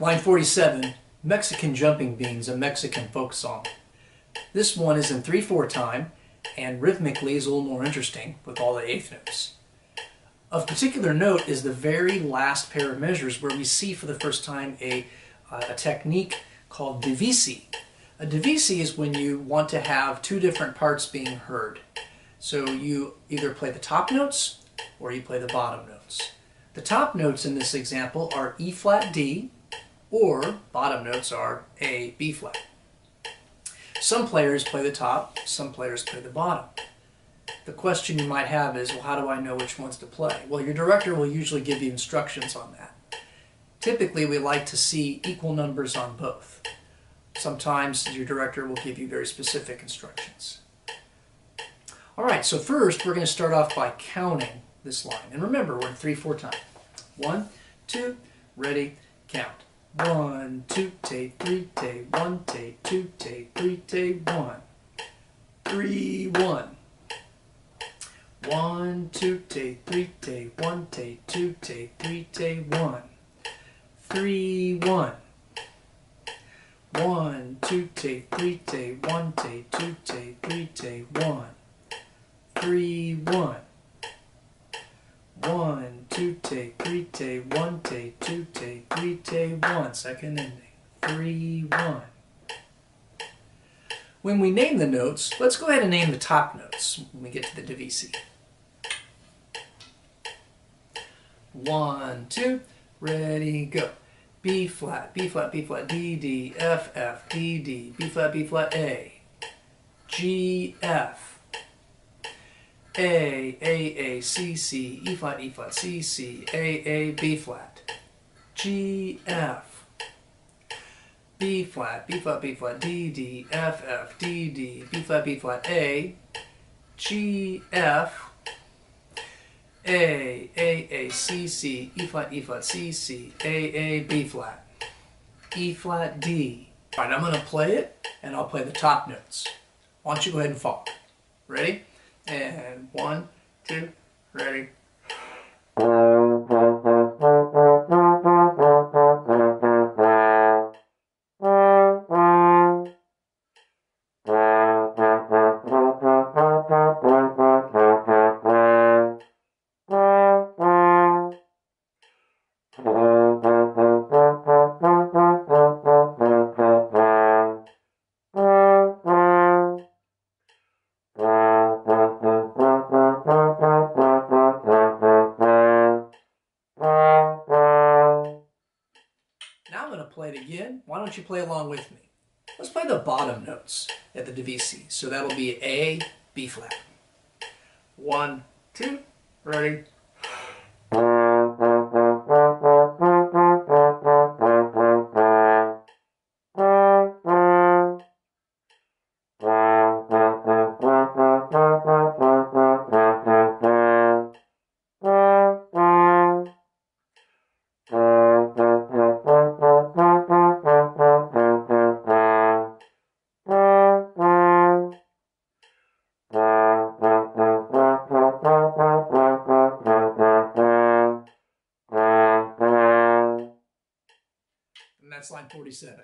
Line 47, Mexican Jumping Beans, a Mexican folk song. This one is in 3-4 time and rhythmically is a little more interesting with all the eighth notes. Of particular note is the very last pair of measures where we see for the first time a, uh, a technique called divisi. A divisi is when you want to have two different parts being heard. So you either play the top notes or you play the bottom notes. The top notes in this example are E flat D or bottom notes are A, B flat. Some players play the top, some players play the bottom. The question you might have is, well, how do I know which ones to play? Well, your director will usually give you instructions on that. Typically, we like to see equal numbers on both. Sometimes your director will give you very specific instructions. All right, so first we're going to start off by counting this line. And remember, we're in 3-4 time. One, two, ready, count. One, two, take, three, take, one, take, two, take, three, take, one. Three, one. One, two, take, three, take, one, take, two, take, three, take, one. Three, one. One, two, take, three, take, one, take, two, take, three, take, one. Three, one. Two, take, three, take, one, take, two, take, three, take, one. Second ending. Three, one. When we name the notes, let's go ahead and name the top notes when we get to the divisi. One, two, ready, go. B flat, B flat, B flat, D, D, F, F, D, D, B flat, B flat, A, G, F, a, A, A, C, C, E flat, E flat, C, C, A, A, B flat, G, F, B flat, B flat, B flat, D, D, F, F, D, D, B flat, B flat, A, G, F, A, A, A, C, C, E flat, E flat, C, C, A, A, B flat, E flat, D. All right, I'm going to play it, and I'll play the top notes. Why don't you go ahead and follow? Ready? And one, two, ready. Play it again. Why don't you play along with me? Let's play the bottom notes at the divisi. So that'll be A, B flat. One, two, ready. That's line 47.